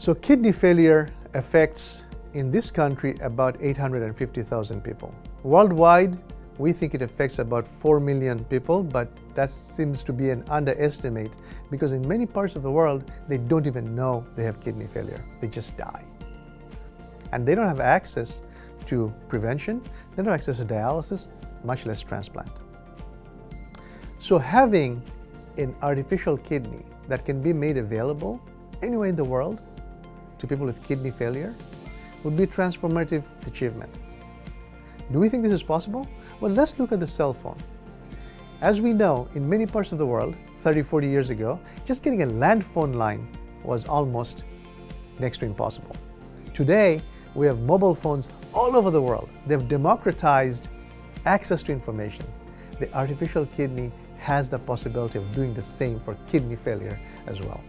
So kidney failure affects in this country about 850,000 people. Worldwide, we think it affects about 4 million people, but that seems to be an underestimate because in many parts of the world, they don't even know they have kidney failure. They just die. And they don't have access to prevention, they don't have access to dialysis, much less transplant. So having an artificial kidney that can be made available anywhere in the world to people with kidney failure would be a transformative achievement. Do we think this is possible? Well, let's look at the cell phone. As we know, in many parts of the world, 30, 40 years ago, just getting a land phone line was almost next to impossible. Today, we have mobile phones all over the world. They've democratized access to information. The artificial kidney has the possibility of doing the same for kidney failure as well.